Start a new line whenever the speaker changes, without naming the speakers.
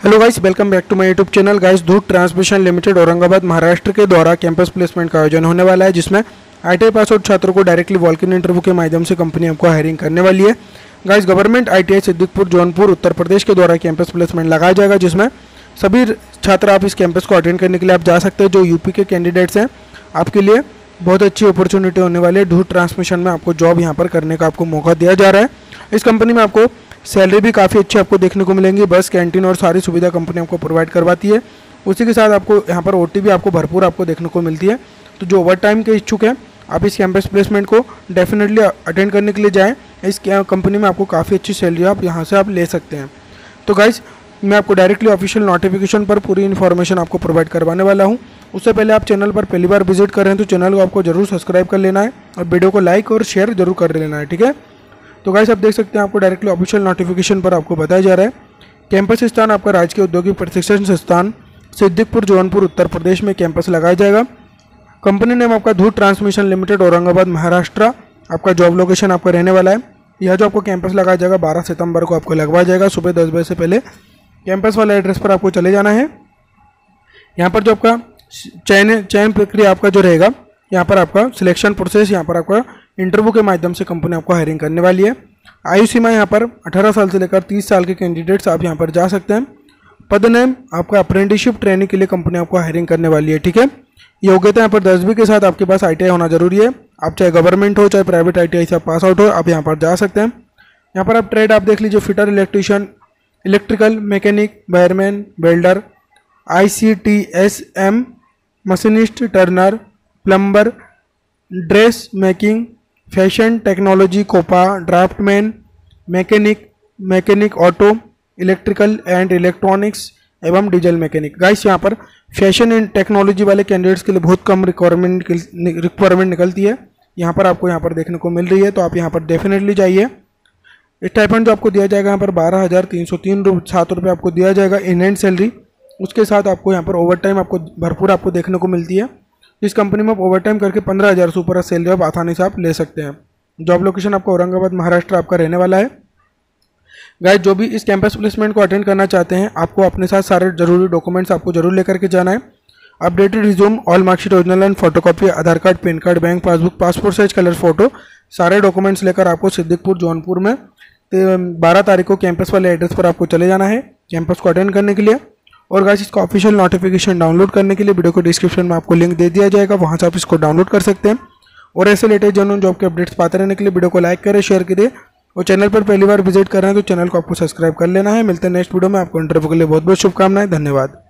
Hello guys welcome back to my YouTube channel guys Dhoot transmission limited Aurangabad Maharashtra के द्वारा campus placement का आयोजन होने वाला है, जिसमें आई टी पास आउट छात्रों को डायरेक्टली वॉक इन इंटरव्यू के माध्यम से कंपनी आपको हायरिंग करने वाली है। Guys government I Siddiqpur, Jaunpur, Uttar Pradesh के द्वारा कैंपस प्लेसमेंट लगाया जाएगा, जिसमें सभी छात्र आप इस कैंपस को अटेंड करने के लिए आप जा सकते हैं, जो यूपी के कैंडिडेट्स हैं, आपके लिए बहुत अच्छी अपॉर्चुनिटी होने वाली है। धूप ट्रांसमिशन में आपको जॉब यहाँ पर करने का आपको मौका दिया जा रहा है। इस कंपनी में आपको सैलरी भी काफ़ी अच्छी आपको देखने को मिलेंगी, बस, कैंटीन और सारी सुविधा कंपनी आपको प्रोवाइड करवाती है। उसी के साथ आपको यहाँ पर ओटी भी आपको भरपूर आपको देखने को मिलती है। तो जो ओवर टाइम के इच्छुक हैं, आप इस कैंपस प्लेसमेंट को डेफिनेटली अटेंड करने के लिए जाएँ। इस कंपनी में आपको काफ़ी अच्छी सैलरी आप यहाँ से आप ले सकते हैं। तो गाइज़ मैं आपको डायरेक्टली ऑफिशियल नोटिफिकेशन पर पूरी इन्फॉर्मेशन आपको प्रोवाइड करवाने वाला हूँ। उससे पहले आप चैनल पर पहली बार विज़िट कर रहे हैं तो चैनल को आपको ज़रूर सब्सक्राइब कर लेना है और वीडियो को लाइक और शेयर ज़रूर कर लेना है, ठीक है? तो गाइस आप देख सकते हैं, आपको डायरेक्टली ऑफिशियल नोटिफिकेशन पर आपको बताया जा रहा है। कैंपस स्थान आपका राजकीय औद्योगिक प्रशिक्षण संस्थान, सिद्दीकपुर, जौनपुर, उत्तर प्रदेश में कैंपस लगाया जाएगा। कंपनी नेम आपका धूत ट्रांसमिशन लिमिटेड औरंगाबाद, महाराष्ट्र। आपका जॉब लोकेशन आपका रहने वाला है। यह जो आपको कैंपस लगाया जाएगा, बारह सितंबर को आपको लगवाया जाएगा, सुबह दस बजे से पहले। कैंपस वाले एड्रेस पर आपको चले जाना है। यहाँ पर जो आपका चयन चयन प्रक्रिया आपका जो रहेगा, यहाँ पर आपका सिलेक्शन प्रोसेस यहाँ पर आपका इंटरव्यू के माध्यम से कंपनी आपको हायरिंग करने वाली है। आयु सीमा यहाँ पर 18 साल से लेकर 30 साल के कैंडिडेट्स आप यहाँ पर जा सकते हैं। पद नेम, आपका अप्रेंटिसशिप ट्रेनिंग के लिए कंपनी आपको हायरिंग करने वाली है, ठीक है? योग्यता यहाँ पर दसवीं के साथ आपके पास आईटीआई होना ज़रूरी है। आप चाहे गवर्नमेंट हो, चाहे प्राइवेट आईटीआई से आप पास आउट हो, आप यहाँ पर जा सकते हैं। यहाँ पर आप ट्रेड आप देख लीजिए fitter electrician electrical mechanic wireman welder I C T S M machinist turner plumber dress making fashion technology COPA, draftsman, mechanic mechanic auto, electrical and electronics एवं डीजल मैकेनिक। गाइस यहाँ पर फ़ैशन एंड टेक्नोलॉजी वाले candidates के लिए बहुत कम requirement requirement निकलती है। यहाँ पर आपको यहाँ पर देखने को मिल रही है तो आप यहाँ पर डेफिनेटली जाइए। स्टाइपेंड जो आपको दिया जाएगा यहाँ पर बारह हज़ार तीन सौ तीन सात रुपये आपको दिया जाएगा इन हैंड सैलरी उसके साथ आपको यहाँ पर ओवर टाइम आपको, भरपूर आपको देखने को मिलती है। इस कंपनी में आप ओवर टाइम करके पंद्रह हज़ार से ऊपर सैलरी आप आसानी से आप ले सकते हैं। जॉब लोकेशन आपका औरंगाबाद, महाराष्ट्र आपका रहने वाला है। गाइस जो भी इस कैंपस प्लेसमेंट को अटेंड करना चाहते हैं, आपको अपने साथ सारे ज़रूरी डॉक्यूमेंट्स आपको ज़रूर लेकर के जाना है। Updated resume all marksheet original and photocopy Aadhaar card PAN card bank passbook passport size colour photo सारे डॉक्यूमेंट्स लेकर आपको सिद्दीकपुर, जौनपुर में बारह तारीख को कैंपस वाले एड्रेस पर आपको चले जाना है कैंपस को अटेंड करने के लिए। और गाइस इसका ऑफिशियल नोटिफिकेशन डाउनलोड करने के लिए वीडियो को डिस्क्रिप्शन में आपको लिंक दे दिया जाएगा। वहाँ से आप इसको डाउनलोड कर सकते हैं। और ऐसे लेटेस्ट जनरल जॉब के अपडेट्स पाते रहने के लिए वीडियो को लाइक करें शेयर करिए और चैनल पर पहली बार विज़िट कर रहे हैं तो चैनल को आपको सब्सक्राइब कर लेना है। मिलते हैं नेक्स्ट वीडियो में। आपको इंटरव्यू के लिए बहुत बहुत शुभकामनाएँ। धन्यवाद।